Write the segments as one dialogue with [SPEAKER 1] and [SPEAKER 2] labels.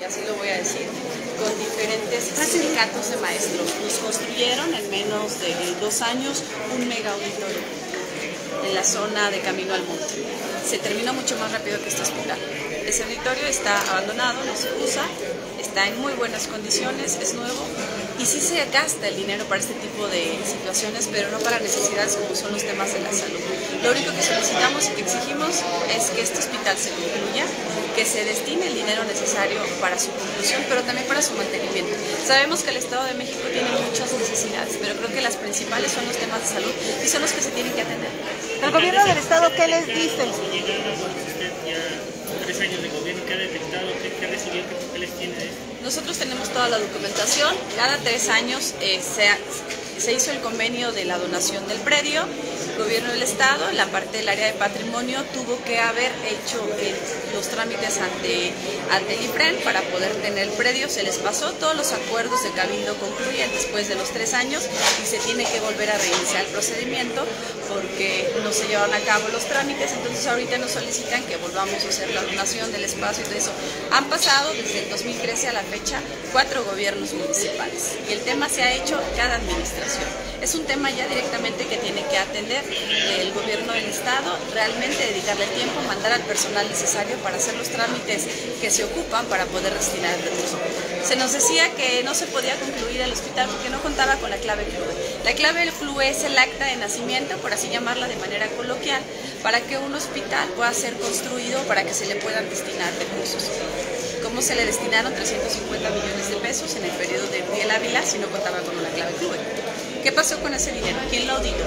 [SPEAKER 1] y así lo voy a decir, con diferentes sindicatos de maestros. Nos construyeron en menos de dos años un mega auditorio en la zona de Camino al Monte. Se terminó mucho más rápido que este hospital. Ese auditorio está abandonado, no se usa, está en muy buenas condiciones, es nuevo y sí se gasta el dinero para este tipo de situaciones, pero no para necesidades como son los temas de la salud. Lo único que solicitamos y que exigimos es que este hospital se concluya, que se destine el dinero necesario para su conclusión, pero también para su mantenimiento. Sabemos que el Estado de México tiene muchas necesidades, pero creo que las principales son los temas de salud y son los que se tienen que atender.
[SPEAKER 2] ¿El gobierno del Estado qué les dice?
[SPEAKER 3] tres años de gobierno, ¿qué ha detectado? ¿Qué, recibió? ¿Qué les tiene
[SPEAKER 1] Nosotros tenemos toda la documentación. Cada tres años eh, se, se hizo el convenio de la donación del predio gobierno del Estado, la parte del área de patrimonio, tuvo que haber hecho eh, los trámites ante, ante el IFREN para poder tener el predio. Se les pasó, todos los acuerdos de Cabildo concluyen después de los tres años y se tiene que volver a reiniciar el procedimiento porque no se llevaron a cabo los trámites. Entonces, ahorita nos solicitan que volvamos a hacer la donación del espacio y todo eso. Han pasado desde el 2013 a la fecha cuatro gobiernos municipales y el tema se ha hecho cada administración. Es un tema ya directamente que tiene que atender el gobierno del Estado, realmente dedicarle tiempo, mandar al personal necesario para hacer los trámites que se ocupan para poder destinar el recurso. Se nos decía que no se podía concluir el hospital porque no contaba con la clave CLUE. La clave CLUE es el acta de nacimiento, por así llamarla de manera coloquial, para que un hospital pueda ser construido para que se le puedan destinar recursos. ¿Cómo se le destinaron 350 millones de pesos en el periodo de Miguel Ávila si no contaba con una clave CLUE? ¿Qué pasó con ese dinero? ¿Quién lo auditó?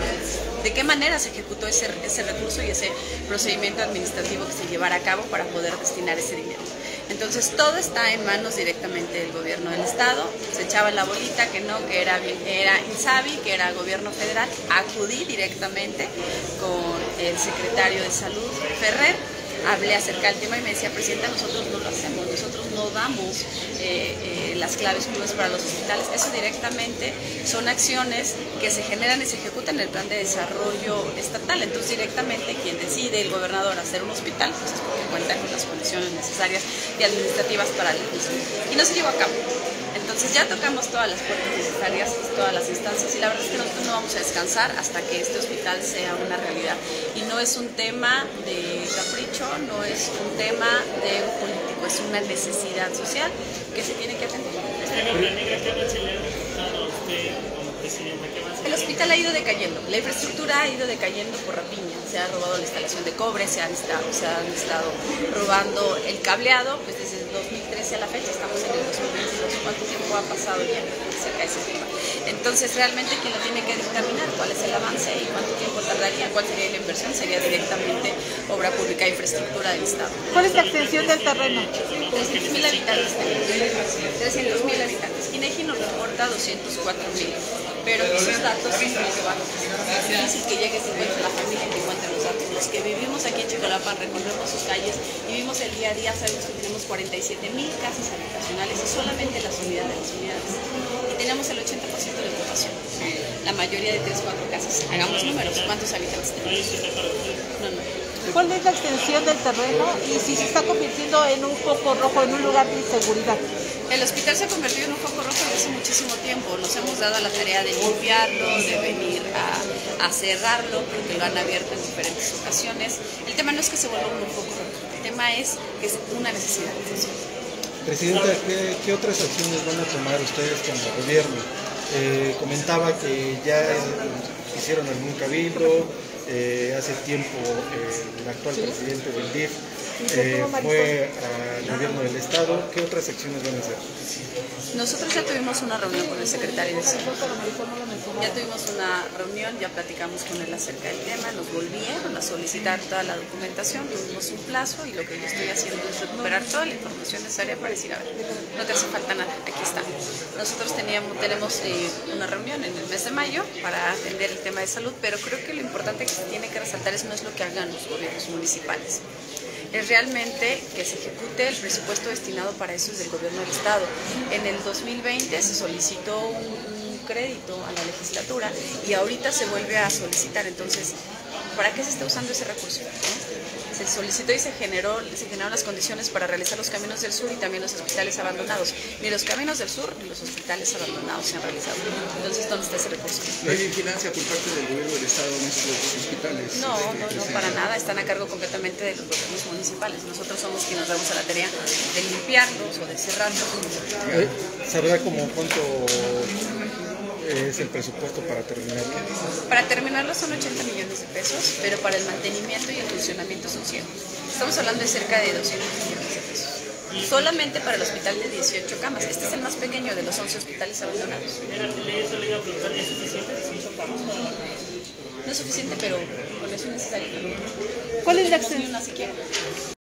[SPEAKER 1] ¿De qué manera se ejecutó ese, ese recurso y ese procedimiento administrativo que se llevara a cabo para poder destinar ese dinero? Entonces todo está en manos directamente del gobierno del estado. Se echaba la bolita que no, que era, era INSABI, que era gobierno federal. Acudí directamente con el secretario de salud Ferrer hablé acerca del tema y me decía, Presidenta, nosotros no lo hacemos, nosotros no damos eh, eh, las claves clubes para los hospitales. Eso directamente son acciones que se generan y se ejecutan en el plan de desarrollo estatal. Entonces, directamente quien decide, el gobernador, hacer un hospital, pues es porque cuenta con las condiciones necesarias y administrativas para el mismo. Y no se llevó a cabo. Entonces ya tocamos todas las puertas necesarias, todas las instancias y la verdad es que nosotros no vamos a descansar hasta que este hospital sea una realidad. Y no es un tema de capricho, no es un tema de un político, es una necesidad social que se tiene que atender. El hospital ha ido decayendo, la infraestructura ha ido decayendo por rapiña, se ha robado la instalación de cobre, se han estado, se han estado robando el cableado, pues desde el 2013 a la fecha estamos en el 2022, ¿cuánto tiempo ha pasado ya cerca de ese tema? Entonces realmente quien lo tiene que determinar cuál es el avance y cuánto tiempo tardaría, cuál sería la inversión, sería directamente obra pública e infraestructura del Estado.
[SPEAKER 2] ¿Cuál es la extensión del terreno?
[SPEAKER 1] 300.000 habitantes, 300.000 habitantes. INEGI nos reporta 204.000 pero esos datos son muy bajos. Es difícil que llegue, encuentre la familia que vivimos aquí en Chicolapan, recorremos sus calles y vivimos el día a día, sabemos que tenemos 47 mil casas habitacionales y solamente las unidades, las unidades. Y tenemos el 80% de ocupación. La mayoría de 3 4 casas. Hagamos números, ¿cuántos habitantes tenemos? No, no.
[SPEAKER 2] ¿Cuál es la extensión del terreno y si se está convirtiendo en un foco rojo, en un lugar de inseguridad?
[SPEAKER 1] El hospital se ha convertido en un foco rojo desde hace muchísimo tiempo. Nos hemos dado la tarea de limpiarlo, de venir a, cerrarlo, porque lo han abierto en diferentes ocasiones. El tema no es que se vuelva un foco rojo, el tema es que es una necesidad.
[SPEAKER 4] Presidenta, ¿qué, otras acciones van a tomar ustedes como gobierno? Eh, comentaba que ya hicieron algún cabildo, eh, hace tiempo eh, el actual presidente del DIF eh, fue al gobierno del Estado. ¿Qué otras acciones van a hacer?
[SPEAKER 1] Nosotros ya tuvimos una reunión con el secretario de Salud. Ya tuvimos una reunión, ya platicamos con él acerca del tema, nos volvieron a solicitar toda la documentación, tuvimos un plazo y lo que yo estoy haciendo es recuperar toda la información necesaria para decir, a ver, no te hace falta nada, aquí está. Nosotros teníamos, tenemos eh, una reunión en el mes de mayo para atender el tema de salud, pero creo que lo importante que se tiene que resaltar es no es lo que hagan los gobiernos municipales es realmente que se ejecute el presupuesto destinado para eso desde el gobierno del Estado. En el 2020 se solicitó un, crédito a la legislatura y ahorita se vuelve a solicitar. Entonces, ¿para qué se está usando ese recurso? Se solicitó y se generó, se generaron las condiciones para realizar los caminos del sur y también los hospitales abandonados. Ni los caminos del sur ni los hospitales abandonados se han realizado. Entonces, ¿dónde está ese recurso?
[SPEAKER 5] ¿No hay vigilancia por parte del gobierno del Estado en estos hospitales?
[SPEAKER 1] No, no, no, para nada. Están a cargo completamente de los gobiernos municipales. Nosotros somos quienes nos damos a la tarea de limpiarlos o de cerrarlos.
[SPEAKER 4] Eh, ¿Sabrá como cuánto es el presupuesto para terminarlo?
[SPEAKER 1] Para terminarlo son 80 millones de pesos, pero para el mantenimiento y el funcionamiento son 100. Estamos hablando de cerca de 200 millones de pesos. Solamente para el hospital de 18 camas. Este es el más pequeño de los 11 hospitales abandonados.
[SPEAKER 3] Era, le- eso le iba a preguntar, ¿es suficiente? ¿Se hizo camas para-
[SPEAKER 1] No es suficiente, pero con eso es necesario.
[SPEAKER 2] ¿Cuál es la
[SPEAKER 1] No